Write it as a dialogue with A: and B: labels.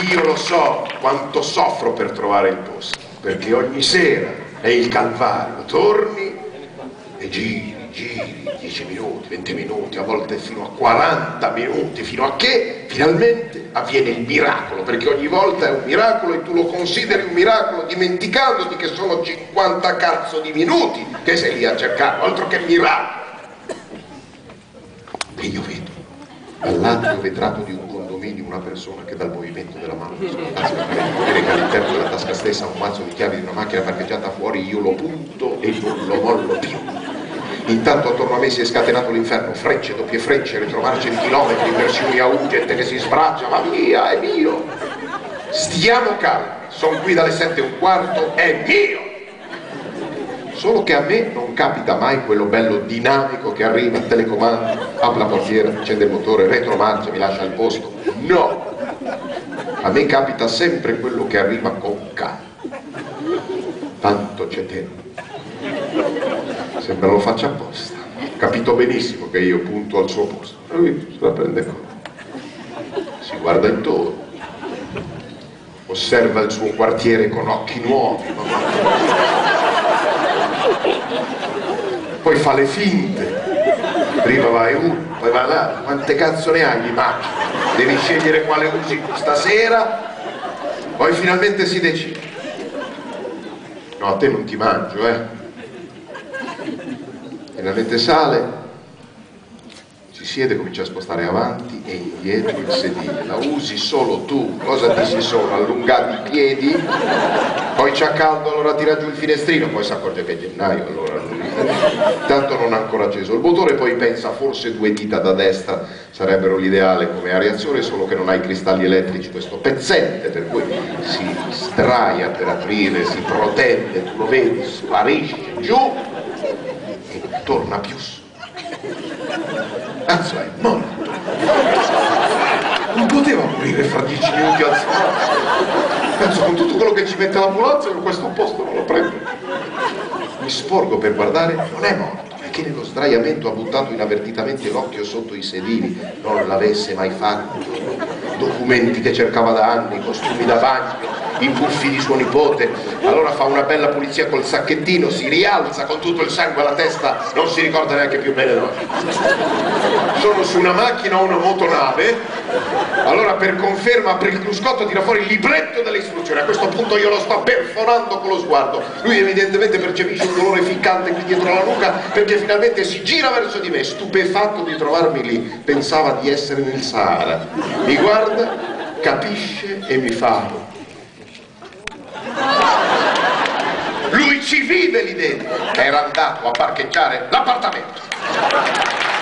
A: Io lo so quanto soffro per trovare il posto, perché ogni sera è il calvario, torni e giri, giri, 10 minuti, 20 minuti, a volte fino a 40 minuti, fino a che finalmente avviene il miracolo, perché ogni volta è un miracolo e tu lo consideri un miracolo dimenticandoti che sono 50 cazzo di minuti che sei lì a cercare, altro che miracolo. E io vedo dall'altro vetrato di un una persona che dal movimento della mano sulla tasca vede che all'interno della tasca stessa ha un mazzo di chiavi di una macchina parcheggiata fuori, io lo punto e non lo mollo più. Intanto attorno a me si è scatenato l'inferno, frecce, doppie frecce, retromarce di chilometri, inversioni a U, gente che si sbraccia, ma via, è mio! Stiamo calmi, sono qui dalle sette e un quarto, è mio! Solo che a me non capita mai quello bello dinamico che arriva, telecomando, apre la portiera, accende il motore, retromarcia, mi lascia il posto. No! A me capita sempre quello che arriva con calma. Tanto c'è tempo. Sembra lo faccia apposta. Capito benissimo che io punto al suo posto. Lui se la prende conto. Si guarda intorno. Osserva il suo quartiere con occhi nuovi. Poi fa le finte. Prima vai uno, poi va là. Quante cazzo ne hai di macchine? Devi scegliere quale usi stasera. Poi finalmente si decide. No, a te non ti mangio, eh finalmente sale, siede, comincia a spostare avanti e indietro il sedile, la usi solo tu, cosa ti si sono allungati i piedi, poi c'ha caldo, allora tira giù il finestrino, poi si accorge che è gennaio, allora lui tanto non ha ancora acceso il motore, poi pensa forse due dita da destra sarebbero l'ideale come areazione, solo che non hai cristalli elettrici, questo pezzente, per cui si straia per aprire, si protende, tu lo vedi, sparisce giù, torna più su. Cazzo è morto. Non poteva morire fra dieci minuti al Penso con tutto quello che ci mette l'ambulanza io questo posto non lo prendo. Mi sporgo per guardare, non è morto, è che nello sdraiamento ha buttato inavvertitamente l'occhio sotto i sedili, non l'avesse mai fatto. Documenti che cercava da anni, costumi da bagno, i buffi di suo nipote, allora fa una bella pulizia col sacchettino, si rialza con tutto il sangue alla testa, non si ricorda neanche più bene dove. Sono su una macchina o una motonave, allora per conferma apre il cruscotto, tira fuori il libretto delle istruzioni, a questo punto io lo sto perforando con lo sguardo, lui evidentemente percepisce un dolore ficcante qui dietro la nuca perché finalmente si gira verso di me, stupefatto di trovarmi lì, pensava di essere nel Sahara, mi guarda, capisce e mi fa lui ci vive lì dentro. Era andato a parcheggiare l'appartamento.